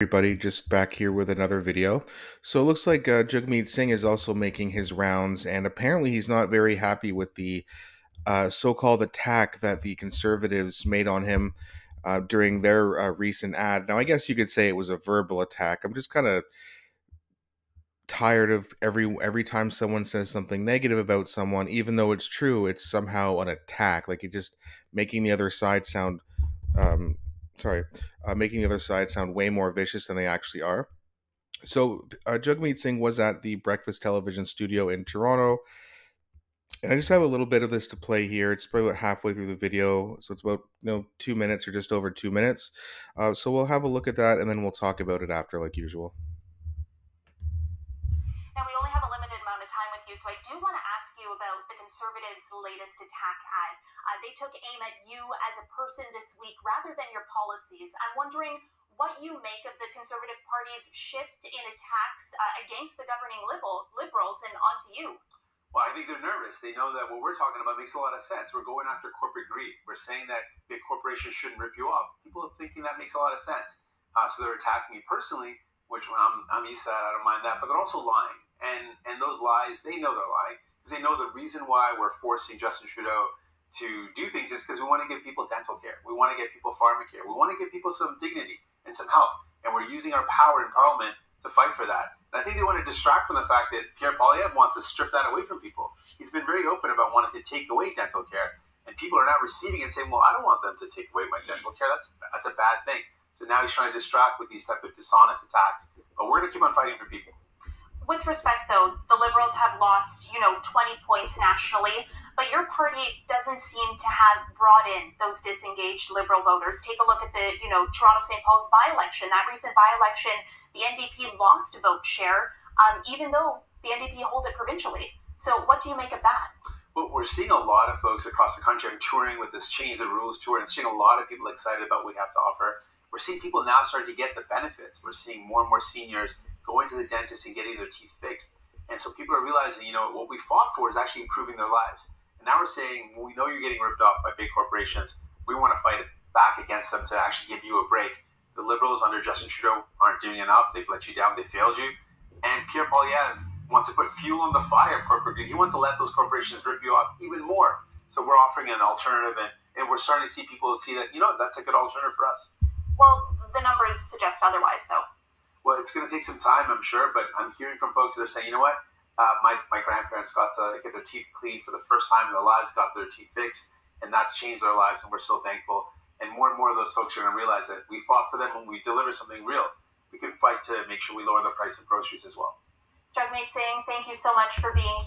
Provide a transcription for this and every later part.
everybody just back here with another video. So it looks like uh, jagmeet singh is also making his rounds and apparently he's not very happy with the uh, so-called attack that the conservatives made on him uh, during their uh, recent ad. Now i guess you could say it was a verbal attack. I'm just kind of tired of every every time someone says something negative about someone even though it's true it's somehow an attack. Like it just making the other side sound um, sorry, uh, making the other side sound way more vicious than they actually are. So uh, Jagmeet Singh was at the Breakfast Television Studio in Toronto. And I just have a little bit of this to play here. It's probably about halfway through the video, so it's about you know two minutes or just over two minutes. Uh, so we'll have a look at that, and then we'll talk about it after, like usual. You, so I do want to ask you about the Conservatives' latest attack ad. Uh, they took aim at you as a person this week rather than your policies. I'm wondering what you make of the Conservative Party's shift in attacks uh, against the governing liberal, liberals and onto you. Well, I think they're nervous. They know that what we're talking about makes a lot of sense. We're going after corporate greed. We're saying that big corporations shouldn't rip you off. People are thinking that makes a lot of sense. Uh, so they're attacking me personally, which I'm, I'm used to that. I don't mind that. But they're also lying. And, and those lies, they know they're lying because they know the reason why we're forcing Justin Trudeau to do things is because we want to give people dental care. We want to get people pharmacare. We want to give people some dignity and some help. And we're using our power in Parliament to fight for that. And I think they want to distract from the fact that Pierre Poilievre wants to strip that away from people. He's been very open about wanting to take away dental care. And people are not receiving it saying, well, I don't want them to take away my dental care. That's, that's a bad thing. So now he's trying to distract with these type of dishonest attacks. But we're going to keep on fighting for people with respect, though, the Liberals have lost, you know, 20 points nationally, but your party doesn't seem to have brought in those disengaged Liberal voters. Take a look at the, you know, Toronto St. Paul's by election. That recent by election, the NDP lost vote share, um, even though the NDP hold it provincially. So, what do you make of that? Well, we're seeing a lot of folks across the country. I'm touring with this Change the Rules tour and seeing a lot of people excited about what we have to offer. We're seeing people now starting to get the benefits. We're seeing more and more seniors going to the dentist and getting their teeth fixed. And so people are realizing, you know, what we fought for is actually improving their lives. And now we're saying, well, we know you're getting ripped off by big corporations. We want to fight back against them to actually give you a break. The Liberals under Justin Trudeau aren't doing enough. They've let you down. They failed you. And Pierre Poilievre wants to put fuel on the fire of corporate greed. He wants to let those corporations rip you off even more. So we're offering an alternative, and, and we're starting to see people see that, you know, that's a good alternative for us. Well, the numbers suggest otherwise, though. Well, it's going to take some time, I'm sure, but I'm hearing from folks that are saying, you know what, uh, my, my grandparents got to get their teeth cleaned for the first time in their lives, got their teeth fixed, and that's changed their lives, and we're so thankful. And more and more of those folks are going to realize that we fought for them when we deliver something real. We can fight to make sure we lower the price of groceries as well. Jagmeet Singh, thank you so much for being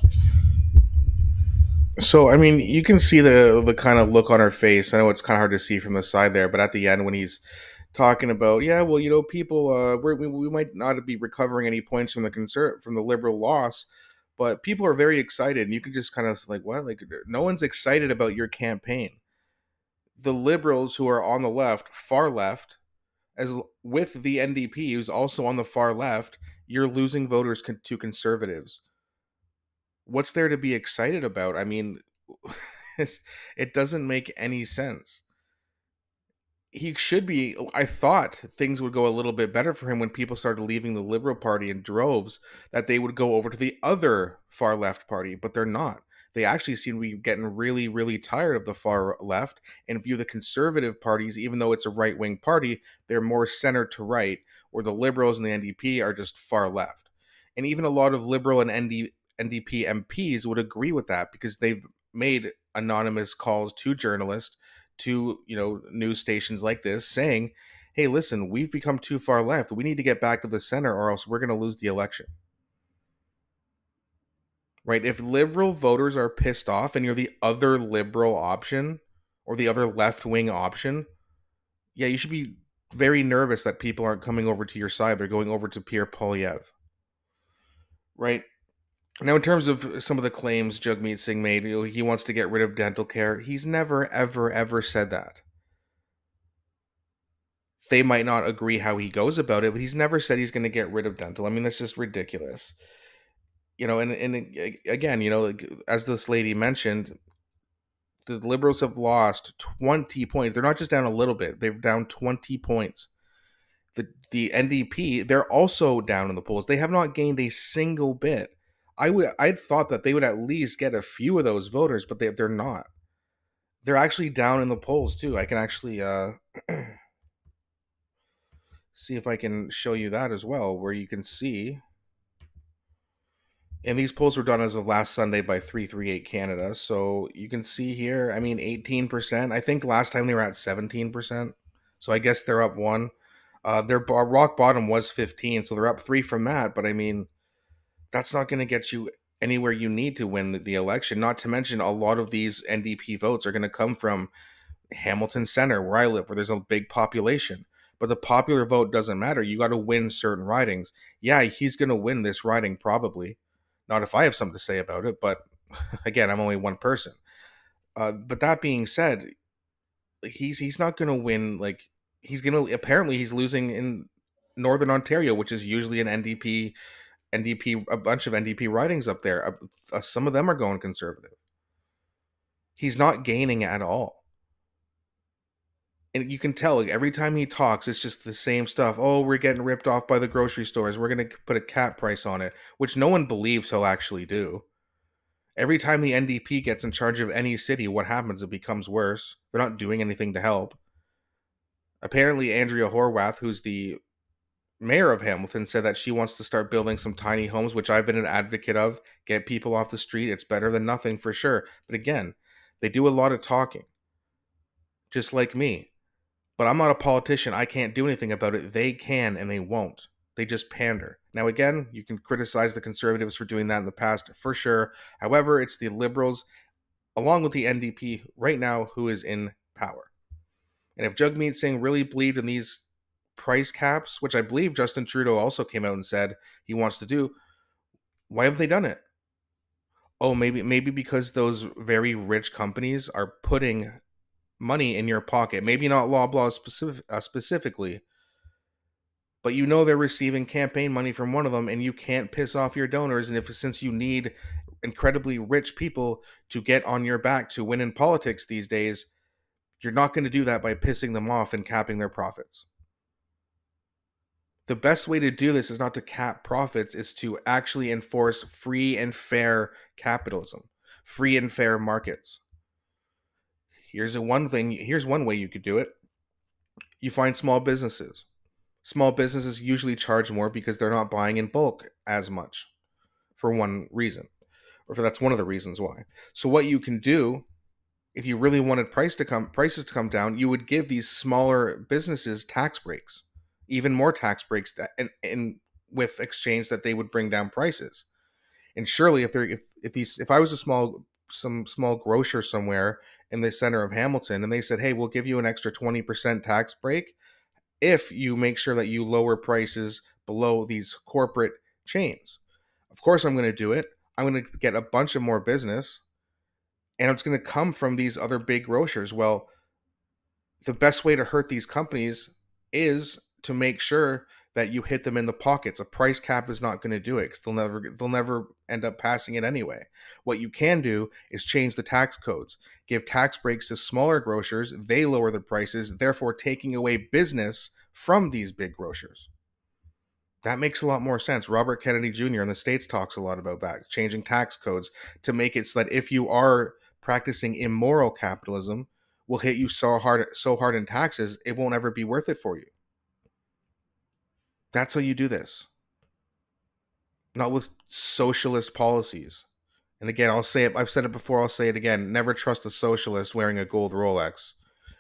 so I mean, you can see the the kind of look on her face. I know it's kind of hard to see from the side there, but at the end when he's talking about, yeah, well, you know, people, uh, we we might not be recovering any points from the concert from the liberal loss, but people are very excited, and you can just kind of like, what, like, no one's excited about your campaign. The liberals who are on the left, far left, as with the NDP, who's also on the far left, you're losing voters con- to conservatives. What's there to be excited about? I mean, it doesn't make any sense he should be i thought things would go a little bit better for him when people started leaving the liberal party in droves that they would go over to the other far left party but they're not. They actually seem to be getting really really tired of the far left. And view the conservative parties even though it's a right-wing party they're more center to right where the liberals and the ndp are just far left. And even a lot of liberal and ND, ndp mps would agree with that because they've made anonymous calls to journalists to you know news stations like this saying hey listen we've become too far left. We need to get back to the center or else we're going to lose the election. Right? If liberal voters are pissed off and you're the other liberal option or the other left-wing option yeah you should be very nervous that people aren't coming over to your side. They're going over to pierre poilievre right now, in terms of some of the claims Jagmeet Singh made, you know, he wants to get rid of dental care. He's never, ever, ever said that. They might not agree how he goes about it, but he's never said he's going to get rid of dental. I mean, that's just ridiculous. You know, and and again, you know, as this lady mentioned, the liberals have lost 20 points. They're not just down a little bit, they're down 20 points. The the NDP, they're also down in the polls. They have not gained a single bit. I would I thought that they would at least get a few of those voters, but they they're not. They're actually down in the polls too. I can actually uh see if I can show you that as well, where you can see. And these polls were done as of last Sunday by 338 Canada. So you can see here, I mean, 18%. I think last time they were at 17%. So I guess they're up one. Uh, their rock bottom was 15, so they're up three from that. But I mean, that's not going to get you anywhere you need to win the, the, election. Not to mention, a lot of these NDP votes are going to come from Hamilton Center, where I live, where there's a big population. But the popular vote doesn't matter. You got to win certain ridings. Yeah, he's going to win this riding probably. Not if I have something to say about it, but again, I'm only one person. Uh, but that being said, he's he's not going to win like he's gonna apparently he's losing in Northern Ontario, which is usually an NDP, NDP, a bunch of NDP ridings up there. Uh, uh, some of them are going conservative. He's not gaining at all. And you can tell like, every time he talks, it's just the same stuff. Oh, we're getting ripped off by the grocery stores. We're going to put a cap price on it, which no one believes he'll actually do. Every time the NDP gets in charge of any city, what happens? It becomes worse. They're not doing anything to help. Apparently, Andrea Horwath, who's the mayor of Hamilton, said that she wants to start building some tiny homes, which I've been an advocate of. Get people off the street. It's better than nothing for sure. But again, they do a lot of talking, just like me. But I'm not a politician. I can't do anything about it. They can and they won't. They just pander. Now, again, you can criticize the conservatives for doing that in the past for sure. However, it's the liberals, along with the NDP right now, who is in power. And if Jagmeet Singh really believed in these price caps, which I believe Justin Trudeau also came out and said he wants to do, why haven't they done it? Oh, maybe maybe because those very rich companies are putting money in your pocket. Maybe not Loblaw specific, uh, specifically, but you know they're receiving campaign money from one of them, and you can't piss off your donors. And if since you need incredibly rich people to get on your back to win in politics these days, you're not going to do that by pissing them off and capping their profits. The best way to do this is not to cap profits, is to actually enforce free and fair capitalism, free and fair markets. Here's a one thing, here's one way you could do it. You find small businesses. Small businesses usually charge more because they're not buying in bulk as much for one reason. Or for that's one of the reasons why. So what you can do if you really wanted price to come prices to come down, you would give these smaller businesses tax breaks, even more tax breaks that and, and with exchange that they would bring down prices. And surely if they're if, if these if I was a small some small grocer somewhere in the center of Hamilton and they said, "Hey, we'll give you an extra 20% tax break if you make sure that you lower prices below these corporate chains." Of course I'm going to do it. I'm going to get a bunch of more business and it's going to come from these other big grocers. Well, the best way to hurt these companies is to make sure that you hit them in the pockets. A price cap is not going to do it because they'll never they'll never end up passing it anyway. What you can do is change the tax codes, give tax breaks to smaller grocers. They lower the prices, therefore taking away business from these big grocers. That makes a lot more sense. Robert Kennedy Jr. in the States talks a lot about that, changing tax codes to make it so that if you are practicing immoral capitalism will hit you so hard so hard in taxes it won't ever be worth it for you that's how you do this not with socialist policies and again i'll say it i've said it before i'll say it again never trust a socialist wearing a gold rolex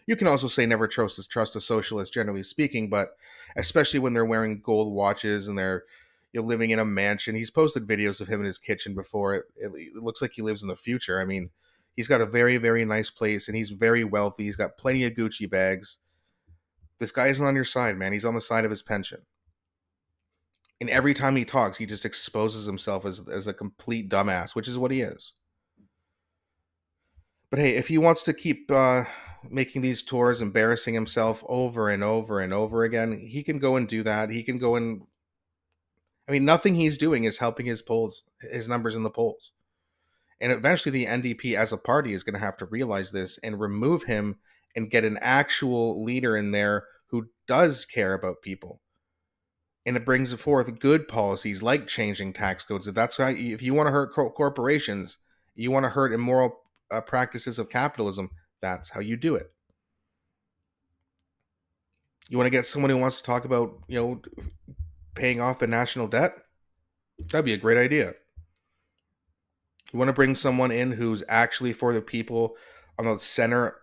you can also say never trust trust a socialist generally speaking but especially when they're wearing gold watches and they're you know, living in a mansion he's posted videos of him in his kitchen before it, it, it looks like he lives in the future i mean He's got a very, very nice place and he's very wealthy. He's got plenty of Gucci bags. This guy isn't on your side, man. He's on the side of his pension. And every time he talks, he just exposes himself as, as a complete dumbass, which is what he is. But hey, if he wants to keep uh, making these tours, embarrassing himself over and over and over again, he can go and do that. He can go and. I mean, nothing he's doing is helping his polls, his numbers in the polls. And eventually, the NDP as a party is going to have to realize this and remove him and get an actual leader in there who does care about people, and it brings forth good policies like changing tax codes. If that's how, if you want to hurt corporations, you want to hurt immoral uh, practices of capitalism, that's how you do it. You want to get someone who wants to talk about, you know, paying off the national debt? That'd be a great idea. You want to bring someone in who's actually for the people on the center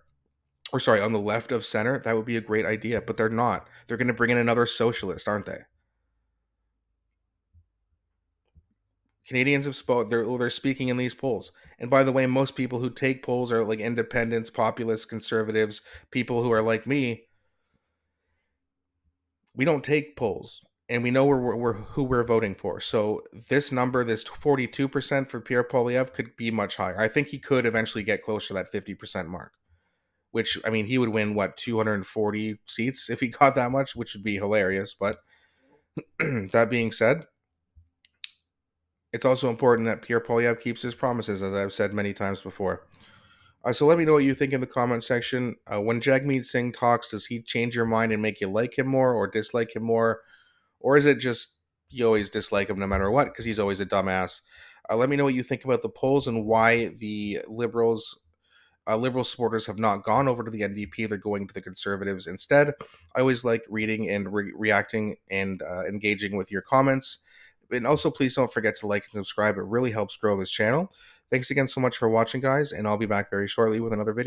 or sorry, on the left of center, that would be a great idea, but they're not. They're going to bring in another socialist, aren't they? Canadians have spoke. They're they're speaking in these polls. And by the way, most people who take polls are like independents, populists, conservatives, people who are like me. We don't take polls, and we know we're, we're who we're voting for. So this number, this forty two percent for Pierre Poilievre, could be much higher. I think he could eventually get closer to that fifty percent mark. Which I mean, he would win what two hundred and forty seats if he got that much, which would be hilarious. But that being said it's also important that Pierre Poilievre keeps his promises, as I've said many times before. Uh, so let me know what you think in the comment section. Uh, when Jagmeet Singh talks, does he change your mind and make you like him more or dislike him more? Or is it just you always dislike him no matter what because he's always a dumbass? Uh, let me know what you think about the polls and why the liberals, uh, liberal supporters, have not gone over to the NDP. They're going to the conservatives instead. I always like reading and re- reacting and uh, engaging with your comments. And also, please don't forget to like and subscribe. It really helps grow this channel. Thanks again so much for watching, guys, and I'll be back very shortly with another video.